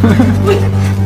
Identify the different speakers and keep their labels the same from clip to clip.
Speaker 1: 哈 哈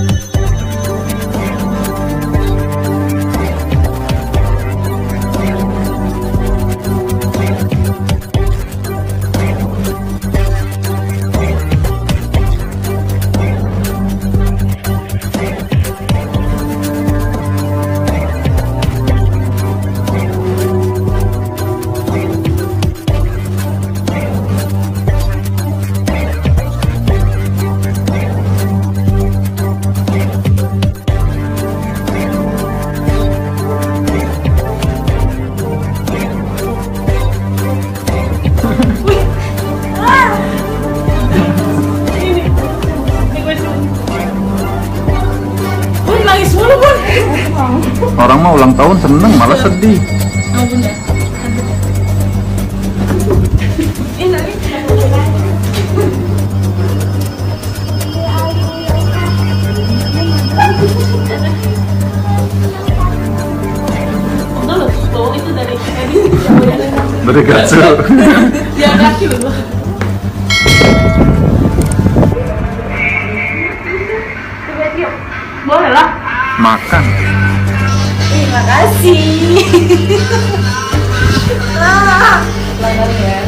Speaker 1: Bun
Speaker 2: Orang mah ulang tahun seneng malah sedih.
Speaker 1: Oh bunda. Itu dari.
Speaker 2: Dari.
Speaker 1: Dia kaki loh. Boleh lah.
Speaker 2: Makan.
Speaker 1: Terima kasih. ah, ya.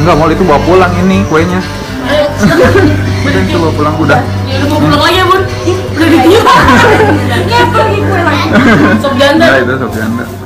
Speaker 2: Enggak mau itu bawa pulang ini kuenya. Udah itu bawa pulang udah.
Speaker 1: Ya mau pulang lagi ya bun. Udah ditiup. Ya pergi kue lagi. Janda.
Speaker 2: Itu janda.